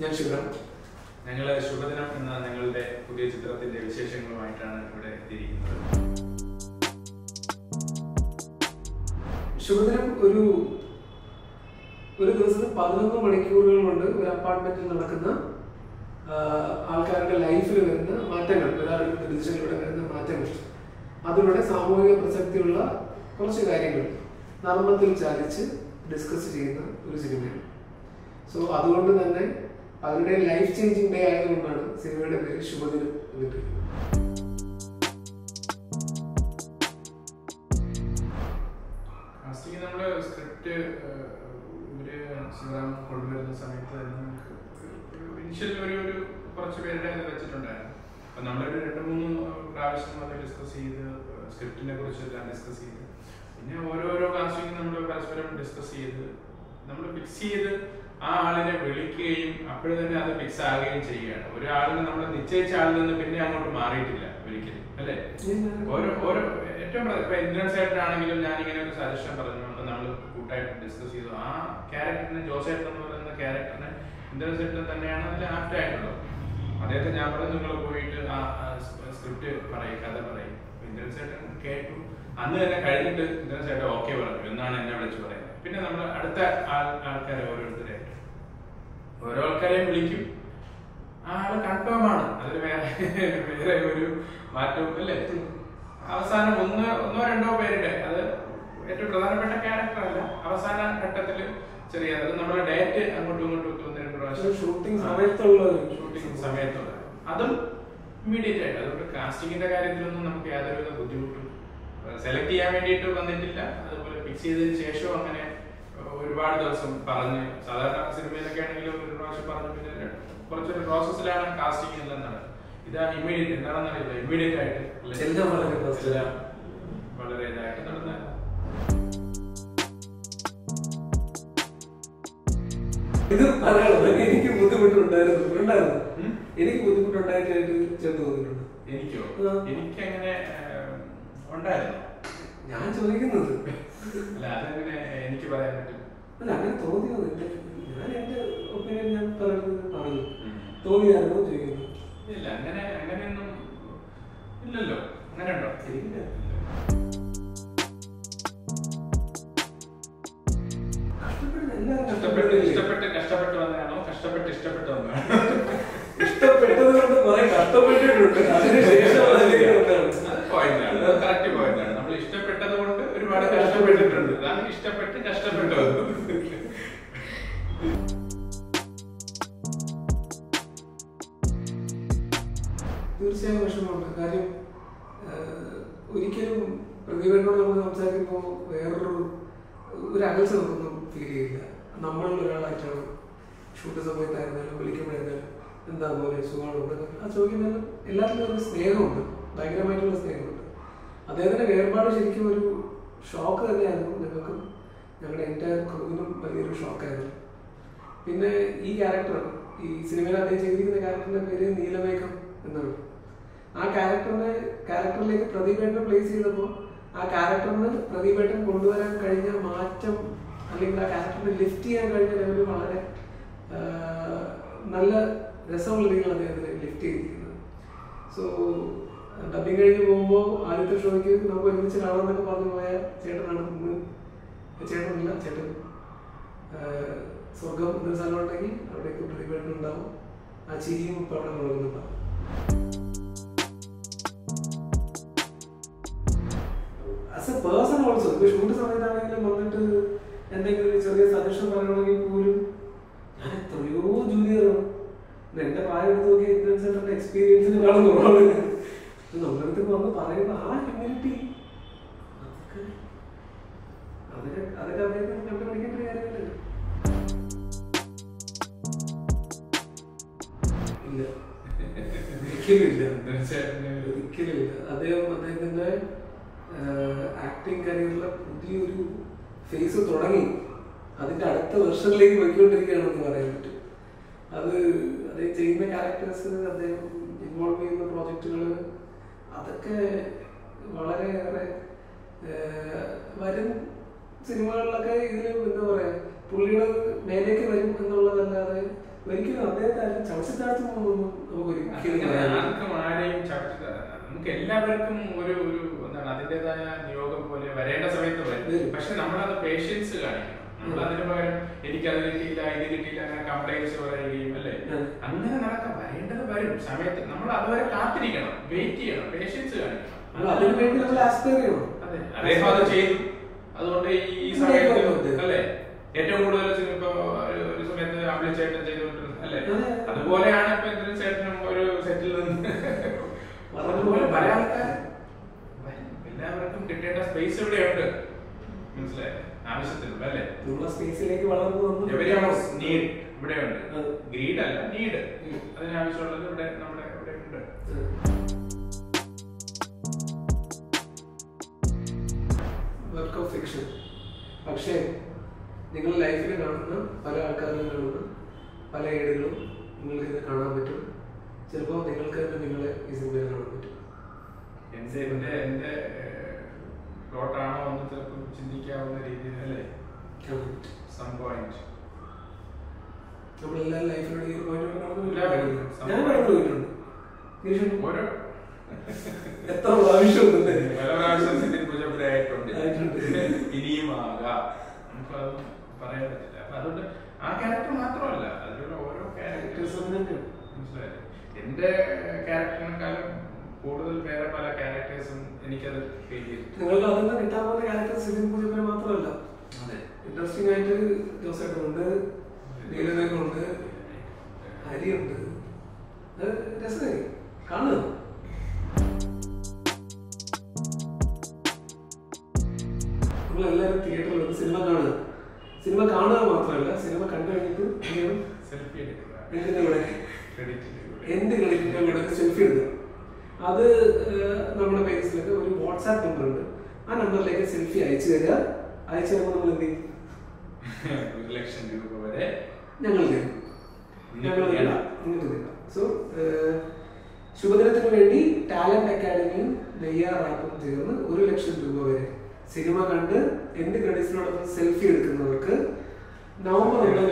ഞാൻ ശിവറാം ഞങ്ങൾ ശുഭദിനം എന്ന ഞങ്ങളുടെ പുതിയ ചിത്രത്തിന്റെ വിശേഷങ്ങളുമായിട്ടാണ് ഇവിടെ എത്തിയിരിക്കുന്നത്. ശുഭദിനം ഒരു ഒരു ദിവസത്തിൽ പതിനൊന്ന് മണിക്കൂറുകൾ കൊണ്ട് ഒരു അപ്പാർട്ട്മെന്റിൽ നടക്കുന്ന ആൾക്കാരുടെ ലൈഫിൽ വരുന്ന മാറ്റങ്ങൾ ഒരാളുടെ ഡിസിഷനിലൂടെ വരുന്ന മാറ്റങ്ങൾ. അതിലൂടെ സാമൂഹിക പ്രസക്തിയുള്ള കുറച്ച് കാര്യങ്ങൾ നർമ്മത്തിൽ ചാലിച്ച് ഡിസ്കസ് ചെയ്യുന്ന ഒരു സിനിമയാണ് സോ അതുകൊണ്ട് തന്നെ അവരുടെ ലൈഫ് ചേഞ്ചിങ് ഡേ ആയതുകൊണ്ടാണ് സിനിമയുടെ പേര് ശുഭദിനം കാസ്റ്റിംഗ് നമ്മുടെ സ്ക്രിപ്റ്റ് ഇവർ ശിവറാം കൊണ്ടുവരുന്ന സമയത്ത് ഇനിഷ്യലി ഒരു ഒരു കുറച്ച് പേരുടെ വെച്ചിട്ടുണ്ടായിരുന്നു. അപ്പൊ നമ്മളൊരു രണ്ട് മൂന്ന് പ്രാവശ്യം അത് ഡിസ്കസ് ചെയ്ത് സ്ക്രിപ്റ്റിനെ കുറിച്ചെല്ലാം ഡിസ്കസ് ചെയ്ത്. പിന്നെ ഓരോരോ കാസ്റ്റിംഗ് നമ്മൾ പരസ്പരം ഡിസ്കസ് ചെയ്ത് നമ്മൾ ഫിക്സ് ചെയ്ത് ആ ആളിനെ വിളിക്കുകയും അപ്പോൾ തന്നെ അത് ഫിക്സ് ആകുകയും ചെയ്യുകയാണ്. ഒരാളിനെ നമ്മൾ നിശ്ചയിച്ച ആളിൽ നിന്ന് പിന്നെ അങ്ങോട്ട് മാറിയിട്ടില്ല ഒരിക്കലും അല്ലെ? ഓരോ ഓരോ ഏറ്റവും ഇപ്പൊ ഇന്ദ്രൻ സേട്ടനാണെങ്കിലും ഞാൻ ഇങ്ങനെ ഒരു സജഷൻ പറഞ്ഞു. നമ്മൾ കൂട്ടായിട്ട് ഡിസ്കസ് ചെയ്തു. ആ ക്യാരക്ടറിന് ജോസേട്ടൻ എന്ന് പറയുന്ന ക്യാരക്ടറിന് ഇന്ദ്രൻ സേട്ടൻ തന്നെയാണ് അതിൽ ആപ്റ്റ് ആയിട്ടുള്ളത്. അദ്ദേഹത്തെ ഞാൻ പറഞ്ഞു നിങ്ങൾ പോയിട്ട് ആ സ്ക്രിപ്റ്റ് പറയും കഥ പറയും. ഇന്ദ്രൻ സേട്ടൻ കേട്ടു. അന്ന് തന്നെ കഴിഞ്ഞിട്ട് ഇന്ദ്രൻ സേട്ടൻ ഓക്കെ പറഞ്ഞു. എന്നാണ് എന്നെ വിളിച്ച് പറയുന്നത്. പിന്നെ നമ്മൾ അടുത്ത ആൾ ആൾക്കാരെ ഓരോരുത്തരായിട്ട് ഓരോ ആൾക്കാരെയും വിളിക്കും. ആൾ കൺഫേം ആണ് അതിന് വേറെ വേറെ ഒരു മാറ്റവും അല്ലേ അവസാനം ഒന്ന് ഒന്നോ രണ്ടോ പേരുടെ അത് ഏറ്റവും പ്രധാനപ്പെട്ട ക്യാരക്ടർ അല്ല. അവസാന ഘട്ടത്തിൽ ചെറിയ അത് നമ്മുടെ ഡേറ്റ് അങ്ങോട്ടും ഇങ്ങോട്ടും ഒക്കെ ഒന്ന് രണ്ട് പ്രാവശ്യം ഷൂട്ടിംഗ് സമയത്തുള്ള ഷൂട്ടിംഗ് സമയത്തുള്ള അതും ഇമ്മീഡിയറ്റ് ആയിട്ട്. അതുകൊണ്ട് കാസ്റ്റിംഗിന്റെ കാര്യത്തിലൊന്നും നമുക്ക് യാതൊരുവിധ ബുദ്ധിമുട്ടും സെലക്ട് ചെയ്യാൻ വേണ്ടിയിട്ട് വന്നിട്ടില്ല. അതുപോലെ ഫിക്സ് ചെയ്തതിന് ശേഷവും അങ്ങനെ ഒരുപാട് ദിവസം പറഞ്ഞ് സാധാരണ സിനിമയിലൊക്കെ ആണെങ്കിലും ഒരു പ്രാവശ്യം പറഞ്ഞു പിന്നെ കുറച്ചൊരു പ്രോസസ്സിലാണ് കാസ്റ്റിംഗ് എല്ലാം ഇതാണ് ഇതാ ഇമ്മീഡിയറ്റ് എന്താണെന്ന് അറിയില്ല ഇമ്മീഡിയറ്റ് ആയിട്ട് വളരെ വളരെ ഇതായിട്ട് നടന്ന. ഇത് എനിക്ക് ബുദ്ധിമുട്ടുണ്ടായിരുന്നു. ഉണ്ടായിരുന്നു? എനിക്ക് ബുദ്ധിമുട്ടുണ്ടായിട്ട് ചെന്ന് തോന്നിയിട്ടുണ്ട്. എനിക്കോ? എനിക്ക് അങ്ങനെ ഉണ്ടായിരുന്നു. ഞാൻ ചോദിക്കുന്നത്. അല്ല അതെങ്ങനെ എനിക്ക് പറയാൻ പറ്റും അല്ല അങ്ങനെ എന്റെ- ഞാൻ എന്റെ ഒപ്പീനിയൻ ഞാൻ പറയുന്നത് പറഞ്ഞു. തോന്നിയായിരുന്നു ചോദിക്കുന്നു. ഇല്ല അങ്ങനെ അങ്ങനെയൊന്നും ഇല്ലല്ലോ. അങ്ങനെ ഉണ്ടോ എനിക്കില്ല. കഷ്ടപ്പെടുന്ന എല്ലാവരും കഷ്ടപ്പെട്ട് കഷ്ടപ്പെട്ടില്ലേ? ഇഷ്ടപ്പെട്ട് കഷ്ടപ്പെട്ട് വന്നതാണോ? കഷ്ടപ്പെട്ട് ഇഷ്ടപ്പെട്ട് വന്നതാണോ? ഇഷ്ടപ്പെട്ടത് കൊണ്ട് കുറെ കഷ്ടപ്പെട്ടിട്ടുണ്ട്. അതിനുശേഷം അതിലേക്ക് വന്നതാണ്. പോയിന്റ് ആണ് കറക്റ്റ് പോയിന്റ് ആണ് നമ്മൾ ഇഷ്ടപ്പെട്ടത് കൊണ്ട് ഒരുപാട് കഷ്ടപ്പെട്ടിട്ടുണ്ട്. അതാണ് ഇഷ്ടപ്പെട്ട് കഷ്ടപ്പെട്ട് തീർച്ചയായും വിഷമമുണ്ട് കാര്യം ഒരിക്കലും പ്രതിഭയോട് നമ്മൾ സംസാരിക്കുമ്പോൾ വേറൊരു ഒരു അകൽച്ച നമുക്കൊന്നും ഫീൽ ചെയ്യില്ല. നമ്മൾ ഒരാളായിട്ടാണ് ഷൂട്ട് സമയത്തായിരുന്നാലും വിളിക്കുമ്പോഴായിരുന്നാലും എന്താ പോലെ സുഖമാണോ ആ ചോദിക്കുന്നാലും എല്ലാത്തിലും ഒരു സ്നേഹമുണ്ട്. ഭയങ്കരമായിട്ടുള്ള സ്നേഹമുണ്ട്. അദ്ദേഹത്തിന്റെ വേർപാട് ശരിക്കും ഒരു ഷോക്ക് തന്നെയായിരുന്നു. ഞങ്ങൾക്ക് ഞങ്ങളുടെ എന്റെ ക്രൂവിനും വലിയൊരു ഷോക്കായിരുന്നു പിന്നെ ഈ ക്യാരക്ടർ ഈ സിനിമയിൽ അദ്ദേഹം ചെയ്തിരിക്കുന്ന ക്യാരക്ടറിന്റെ പേര് നീലമേഘം എന്നാണ്. ആ ക്യാരക്ടറിനെ ക്യാരക്ടറിലേക്ക് പ്രദീപേട്ടനെ പ്ലേസ് ചെയ്തപ്പോൾ ആ ക്യാരക്ടറിന് പ്രദീപേട്ടൻ കൊണ്ടുവരാൻ കഴിഞ്ഞ മാറ്റം അല്ലെങ്കിൽ ആ ക്യാരക്ടറിനെ ലിഫ്റ്റ് ചെയ്യാൻ കഴിഞ്ഞ ലെവൽ വളരെ നല്ല രസമുള്ള രീതിയിൽ അദ്ദേഹത്തിന് ലിഫ്റ്റ് ചെയ്തിരിക്കുന്നത്. സോ ഡബിങ് കഴിഞ്ഞ് പോകുമ്പോൾ ആദ്യത്തെ ഷോയ്ക്ക് നമുക്ക് ഒരുമിച്ച് കാണാമെന്നൊക്കെ പറഞ്ഞു പോയ ചേട്ടനാണ് ഇന്ന് ചേട്ടനില്ല ചേട്ടൻ സ്വർഗം എന്നൊരു ഉണ്ടെങ്കിൽ അവിടേക്ക് ഉണ്ടാവും. ആ ചിരിയും ഇപ്പം അവിടെ മുളകുന്നുണ്ടാവും പേഴ്സൺ ഓൾസോ ഇപ്പൊ ഷൂട്ട് സമയത്താണെങ്കിലും വന്നിട്ട് എന്തെങ്കിലും ഒരു ചെറിയ സജഷൻ പറയണമെങ്കിൽ പോലും ഞാൻ എത്രയോ ജൂനിയറാണ് എന്റെ പ്രായം എടുത്ത് നോക്കി ഇൻഫ്ലുവൻസറിന്റെ എക്സ്പീരിയൻസിന് കാണും കുറവാണ് വന്ന് പറയുന്ന ആ ഹ്യൂമിലിറ്റി അതൊക്കെ അതൊക്കെ അദ്ദേഹത്തിന് കണ്ടുപിടിക്കേണ്ട കാര്യമല്ലേ? ഇല്ല. ഒരിക്കലും ഇല്ല. ഒരിക്കലും ഇല്ല. അദ്ദേഹം അദ്ദേഹത്തിന്റെ ആക്ടിങ് കരിയറിലെ പുതിയൊരു ഫേസ് തുടങ്ങി. അതിന്റെ അടുത്ത വെർഷനിലേക്ക് പോയിക്കൊണ്ടിരിക്കുകയാണെന്ന് പറയാൻ പറ്റും. അത് അദ്ദേഹം ചെയ്യുന്ന ക്യാരക്ടേഴ്സ് അദ്ദേഹം ഇൻവോൾവ് ചെയ്യുന്ന പ്രോജക്റ്റുകൾ അതൊക്കെ വളരെയേറെ വരും സിനിമകളിലൊക്കെ ഇതിൽ എന്താ പറയാ പുള്ളിയുടെ മേലേക്ക് വരും എന്നുള്ളതല്ലാതെ ഒരിക്കലും അദ്ദേഹത്തെ ആരും ചവച്ചത്താഴ്ത്തുന്നൊന്നും നമുക്ക് ഒരിക്കലും നമുക്ക് എല്ലാവർക്കും ഒരു ഒരു എന്താണ് അതിന്റെതായ നിയോഗം പോലെ വരേണ്ട സമയത്ത് വരും. പക്ഷെ നമ്മളത് പേഷ്യൻസ് കാണിക്കണം. നമ്മൾ അതിന് പകരം എനിക്ക് അത് കിട്ടിയില്ല ഇത് കിട്ടിയില്ല അങ്ങനെ കംപ്ലൈൻസ് പറയുകയും അല്ലേ? അങ്ങനെ നടക്കാൻ വരേണ്ടത് വരും. സമയത്ത് നമ്മൾ അതുവരെ കാത്തിരിക്കണം. വെയിറ്റ് ചെയ്യണം. പേഷ്യൻസ് കാണിക്കണം. അദ്ദേഹം അത് ചെയ്തു. അതുകൊണ്ട് ഈ സമയത്ത് അല്ലെ? ഏറ്റവും കൂടുതൽ ഇപ്പൊ ഒരു സമയത്ത് അമ്പിളി ചേട്ടൻ ചെയ്തുകൊണ്ടിരുന്നത് അല്ലെ? അതുപോലെയാണ് ഇപ്പൊ എന്തിനും ചേട്ടനും ഒരു സെറ്റിൽ നിന്ന് അതുപോലെ പല ആൾക്കാർ സ്പേസ് ഇവിടെയുണ്ട്. മനസ്സിലായി? ആവശ്യത്തിനുള്ള അല്ലേ? നമ്മളെ സ്പേസിലേക്ക് വളർന്നു വന്നു. എവിടെയാണ് നീഡ് ഇവിടെയുണ്ട്. അതെ. ഗ്രീഡ് അല്ല നീഡ് ഉം. അതിനാവശ്യമുള്ളത് ഇവിടെ നമ്മുടെ ഇവിടെ ഉണ്ട്. വർക്ക് ഓഫ് ഫിക്ഷൻ പക്ഷേ നിങ്ങൾ ലൈഫിൽ കാണുന്ന പല ആൾക്കാരിലും കാണുന്ന പല ഏടുകളും നിങ്ങൾക്ക് ഇത് കാണാൻ പറ്റും. ചിലപ്പോൾ നിങ്ങൾക്ക് തന്നെ നിങ്ങളെ ഈ സിനിമയിൽ കാണാൻ പറ്റും. പ്ലോട്ടാണോ എന്ന് ചിലപ്പോൾ ചിന്തിക്കാവുന്ന രീതിയിൽ അല്ലേ? സം പോയിന്റ് നമ്മളെല്ലാം ലൈഫിലൂടെ കടന്നു ഞാൻ ഗിരീഷൻ ഓരോ എത്ര പ്രാവശ്യമുണ്ട് പല പ്രാവശ്യം പൂജപ്പുര ആയിട്ടുണ്ട്. ഇനിയും ആകാം. നമുക്കതൊന്നും പറയാൻ പറ്റില്ല. അപ്പൊ അതുകൊണ്ട് ആ ക്യാരക്ടർ മാത്രമല്ല. അതിലുള്ള ഓരോ ക്യാരക്ടേഴ്സും മനസ്സിലായില്ലേ? എന്റെ ക്യാരക്ടറിനെക്കാളും കൂടുതൽ വേറെ പല ക്യാരക്ടേഴ്സും എനിക്കത് ഫീൽ ചെയ്തു. നിങ്ങൾക്ക് കിട്ടാൻ പോകുന്ന ക്യാരക്ടർ സിനിമ പൂജപ്പുര മാത്രമല്ല. ഇൻട്രസ്റ്റിംഗ് ആയിട്ട് ജോസേട്ടനുണ്ട് നീലനേക്കുണ്ട് ഹരിയുണ്ട്. അത് രസമായി. കാണുക. നമ്മളെല്ലാവരും തിയേറ്ററിൽ വന്ന് സിനിമ കാണുക. സിനിമ കാണുക മാത്രമല്ല സിനിമ കണ്ടു കഴിഞ്ഞിട്ട്? സെൽഫി എടുക്കുക. എന്തിന്റെ കൂടെ ക്രെഡിറ്റ് എന്ത് കൂടെ സെൽഫി എടുക്കുക. അത് നമ്മുടെ പേജസിലൊക്കെ ഒരു വാട്സാപ്പ് നമ്പർ ഉണ്ട് ആ നമ്പറിലേക്ക് സെൽഫി അയച്ചു തരിക. അയച്ചു തരുമ്പോൾ നമ്മൾ എന്ത് ചെയ്യും? ഒരു ലക്ഷം രൂപ വരെ ഞങ്ങൾ തരും. ഞങ്ങൾ നിങ്ങൾക്ക് തരാം സോ ശുഭദിനത്തിന് വേണ്ടി ടാലന്റ് അക്കാദമിയും നെയ്യാറാപ്പും ചേർന്ന് ഒരു ലക്ഷം രൂപ വരെ സിനിമ കണ്ട് എന്റെ ക്രെഡിറ്റ്സിനോടൊപ്പം സെൽഫി എടുക്കുന്നവർക്ക് നവംബർ ഒന്നാം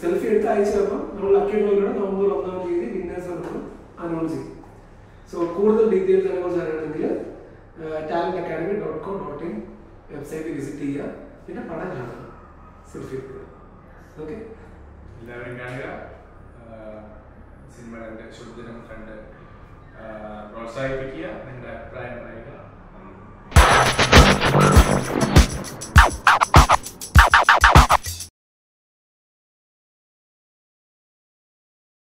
സെൽഫി എടുത്ത് അയച്ചു തരണം നമ്മൾ ലക്കികളിലൂടെ നവംബർ ഒന്നാം തീയതി വിന്നേഴ്സ് നമ്മൾ അനൗൺസ് ചെയ്യും. സോ കൂടുതൽ ഡീറ്റെയിൽസ് അതിനെക്കുറിച്ച് അറിയണമെങ്കിൽ talent academy dot com dot in website visit ചെയ്യുക. പിന്നെ പടം കാണുക സെൽഫി എടുക്കുക. ഓക്കെ എല്ലാവരും കാണുക. സിനിമ കണ്ട് ശുഭദിനം കണ്ട് പ്രോത്സാഹിപ്പിക്കുക. നിങ്ങളുടെ അഭിപ്രായം പറയുക